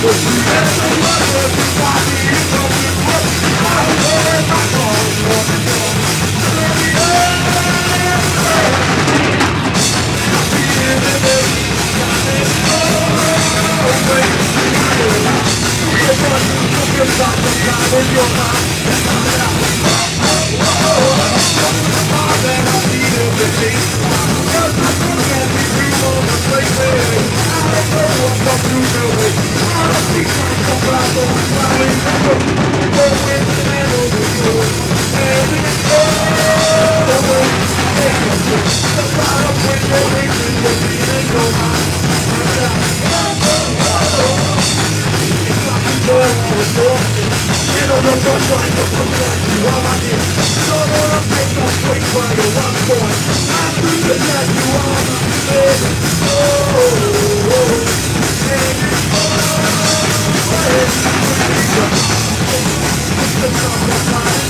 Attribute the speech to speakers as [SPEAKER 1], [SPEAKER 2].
[SPEAKER 1] You're not, you're not, you're not, you're not, you're not, you're resources Get know the front line to protect you. all I'm here Not on a face, not straight by your one point I do the you are my sin Oh, oh, oh, and oh, always freedom It's oh, time